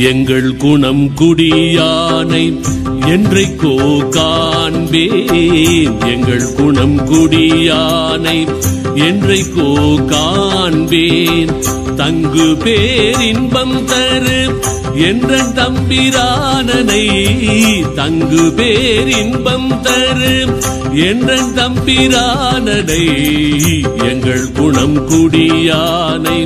எங்கள் குணம் குடியானை என்றைக்கோ காண்பேன். எங்கள் குணம் குடியானை என்றைக்கோ காண்பேன். தங்கு பேரின்பம் தரு என்ற தம்பிரானனை தங்கு பேரின்பம் தரு என்ற தம்பிரானனை எங்கள் குணம் குடியானை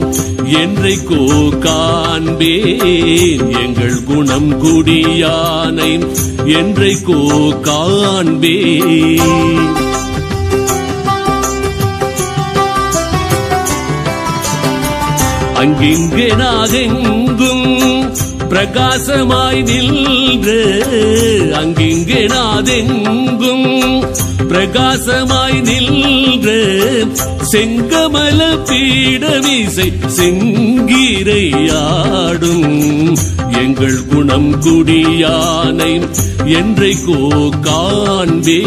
என்றைக்கோ காண்பேன். எங்கள் குணம் குடியானை என்றைக்கோ காண்பேன். அங்கிங்கே நாதெங்கும் பிரகாசமாய் நின்று அங்கிங்கே நாதெங்கும் பிரகாசமாய் நின்று செங்கமல பீடமிசை செங்கீரையாடும். எங்கள் குணம் குடியானை என்றைக்கோ காண்பே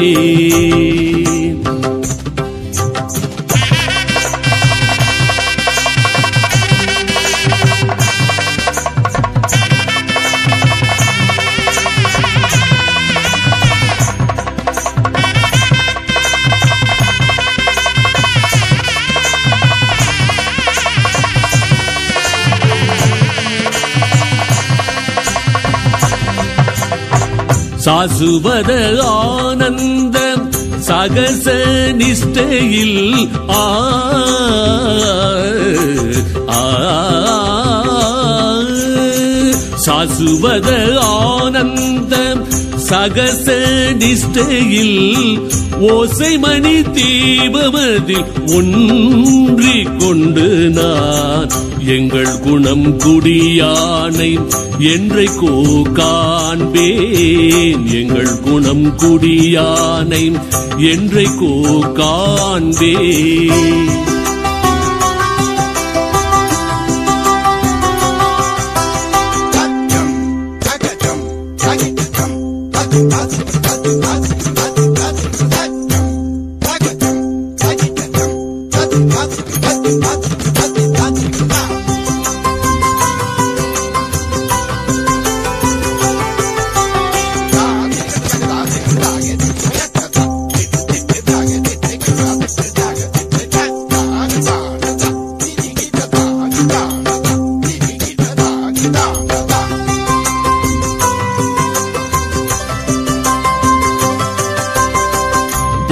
சாசுவத ஆனந்த சகச நிஷ்டையில் ஆ சாசுவத ஆனந்த சகச நிஷ்டையில் ஓசைமணி தீபமதில் ஒன்றி கொண்டு நான் எங்கள் குணம் குடியானை என்றைக்கோ காண்பேன். எங்கள் குணம் குடியானை என்றைக்கோ காண்பேன்.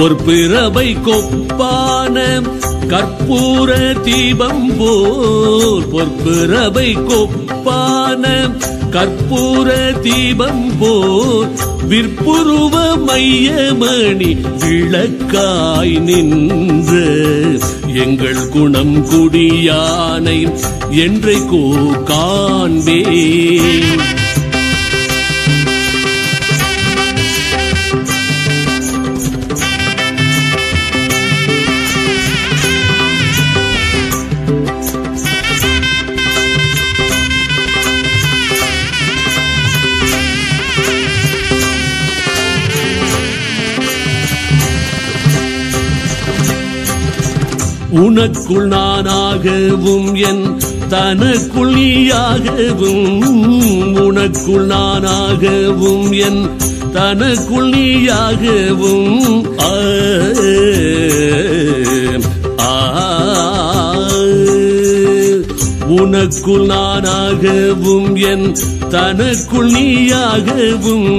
பொற்பிறவை கொப்பான கற்பூர தீபம் போல். பொற்பிறவை கொப்பான கற்பூர தீபம் போல். விற்புருவ மையமணி விளக்காய் நின்று. எங்கள் குணம் குடியானை என்றைக்கோ காண்பேன். உனக்குள் நானாகவும் என் தனக்குள் நீயாகவும் உனக்குள் நானாகவும் என் தனக்குள் நீயாகவும் உனக்குள் நானாகவும் என் தனக்குள் நீயாகவும்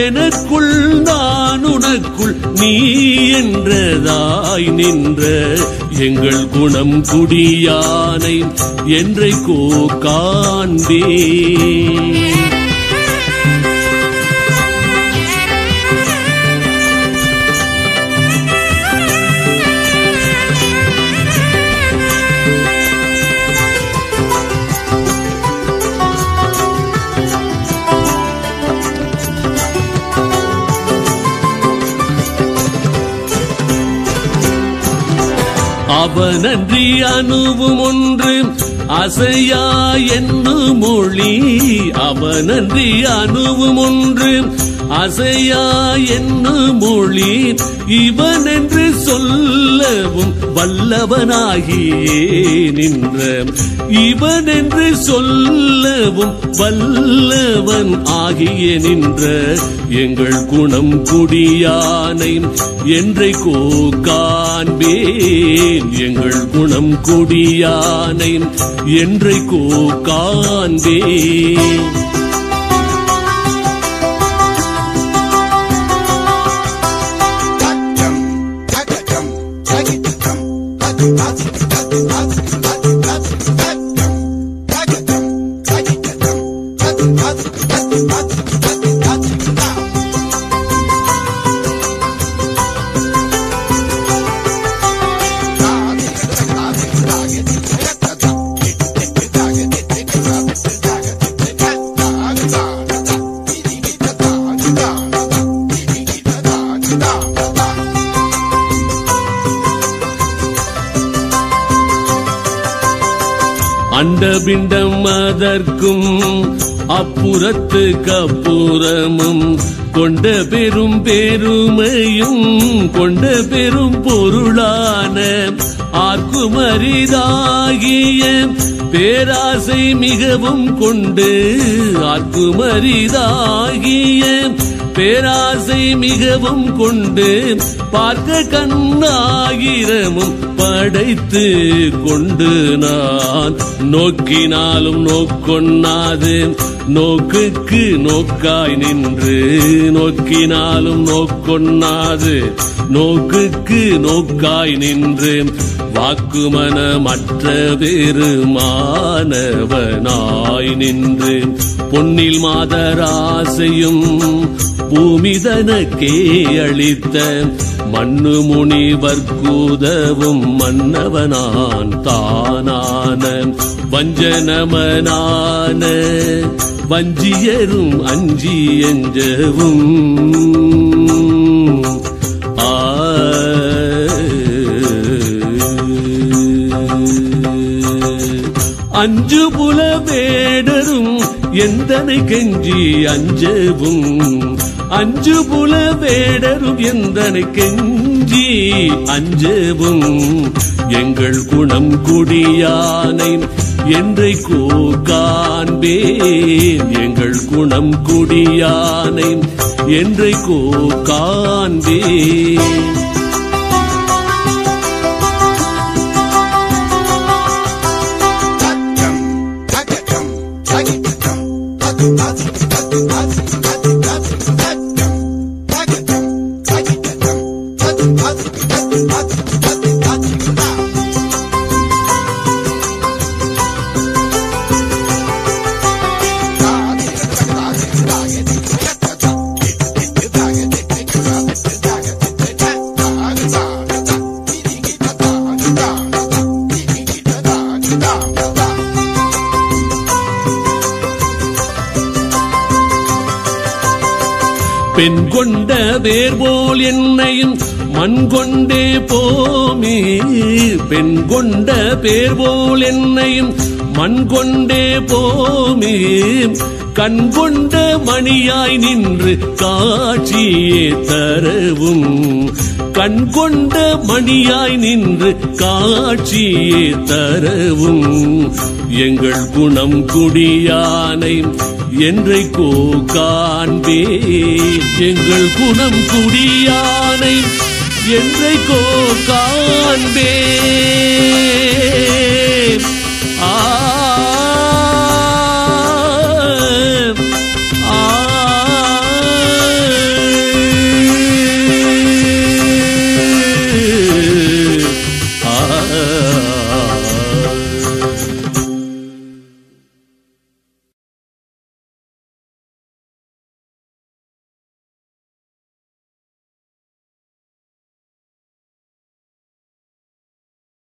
எனக்குள் நான் உனக்குள் நீ என்றதாய் நின்ற எங்கள் குணம் குடியானை என்றைக்கோ காண்பே அவனன்றி அணுவும் ஒன்று அசையா என்னும் மொழி. அவனன்றி அணுவும் ஒன்று அசையா என்னும் மொழி இவன் என்று சொல்லவும் வல்லவனாகியே நின்ற இவன் என்று சொல்லவும் வல்லவன் ஆகிய நின்ற எங்கள் குணம் குடியானை என்றைக்கோ காண்பேன். எங்கள் குணம் குடியானை என்றைக்கோ காண்பேன். That's பிண்டம் அதற்கும் அப்புறத்து கப்புறமும் கொண்ட பெரும் பெருமையும் கொண்ட பெரும் பொருளான ஆர்க்குமரிதாகிய பேராசை மிகவும் கொண்டு ஆர்க்குமரிதாகிய பேராசை மிகவும் கொண்டு பார்க்க கண்ணாகிரமும் படைத்து கொண்டு நான். நோக்கினாலும் நோக்கொண்ணாது நோக்குக்கு நோக்காய் நின்று. நோக்கினாலும் நோக்கொண்ணாது நோக்குக்கு நோக்காய் நின்று. வாக்குமனமற்ற பெருமானவனாய் நின்று பொன்னில் மாதராசையும் பூமிதனக்கே அளித்த மண்ணு முனிவர்க்குதவும் மன்னவனான் தானான வஞ்சனமனான வஞ்சியரும் அஞ்சி எஞ்சவும். ஆ அஞ்சு புல வேடரும் எந்தனை கெஞ்சி அஞ்சவும்? அஞ்சு புல வேடரும் எந்தனை கெஞ்சி அஞ்சவும்? எங்கள் குணம் குடியானை என்றைக்கோ காண்பேன். எங்கள் குணம் குடியானை என்றைக்கோ காண்பேன். பெண் கொண்ட வேர்போல் என்னையும் மண் கொண்டே போமே. பெண் கொண்ட பேர்போல் என்னையும் மண் கொண்டே போமே. கண் கொண்ட மணியாய் நின்று காட்சியே தரவும். கண் கொண்ட மணியாய் நின்று காட்சியே தரவும். எங்கள் குணம் குடியானை என்றைக்கோ காண்பே எங்கள் குணம் குடியானை என்றைக்கோ காண்பே ஆ